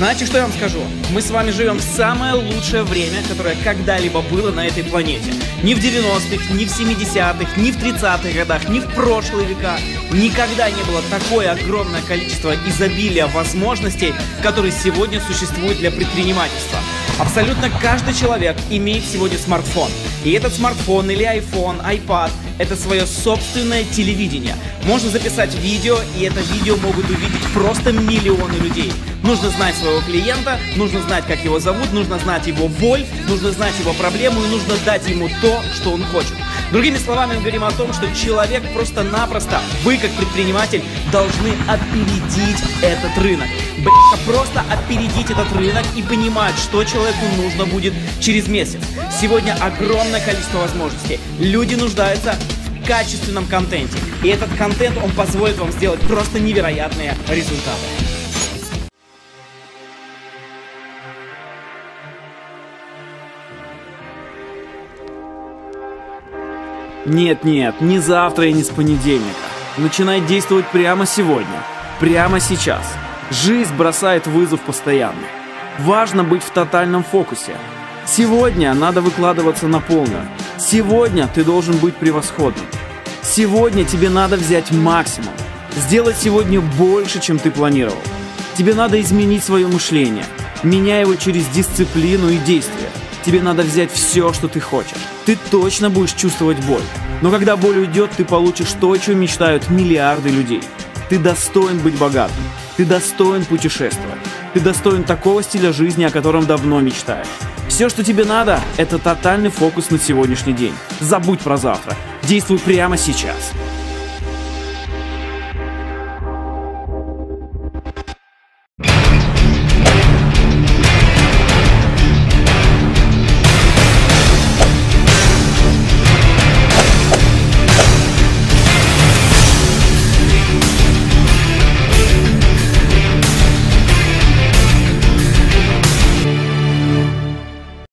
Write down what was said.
Знаете, что я вам скажу? Мы с вами живем в самое лучшее время, которое когда-либо было на этой планете. Ни в 90-х, ни в 70-х, ни в 30-х годах, ни в прошлые века. Никогда не было такое огромное количество изобилия возможностей, которые сегодня существуют для предпринимательства. Абсолютно каждый человек имеет сегодня смартфон. И этот смартфон или iPhone, iPad – это свое собственное телевидение. Можно записать видео, и это видео могут увидеть просто миллионы людей. Нужно знать своего клиента, нужно знать, как его зовут, нужно знать его боль, нужно знать его проблему и нужно дать ему то, что он хочет. Другими словами, мы говорим о том, что человек просто-напросто, вы как предприниматель, должны опередить этот рынок. Блин, просто опередить этот рынок и понимать, что человеку нужно будет через месяц. Сегодня огромное количество возможностей. Люди нуждаются в качественном контенте. И этот контент, он позволит вам сделать просто невероятные результаты. Нет-нет, не завтра и не с понедельника. Начинай действовать прямо сегодня, прямо сейчас. Жизнь бросает вызов постоянно. Важно быть в тотальном фокусе. Сегодня надо выкладываться на полную. Сегодня ты должен быть превосходным. Сегодня тебе надо взять максимум. Сделать сегодня больше, чем ты планировал. Тебе надо изменить свое мышление, меняя его через дисциплину и действие. Тебе надо взять все, что ты хочешь. Ты точно будешь чувствовать боль. Но когда боль уйдет, ты получишь то, о чем мечтают миллиарды людей. Ты достоин быть богатым. Ты достоин путешествовать. Ты достоин такого стиля жизни, о котором давно мечтаешь. Все, что тебе надо, это тотальный фокус на сегодняшний день. Забудь про завтра. Действуй прямо сейчас.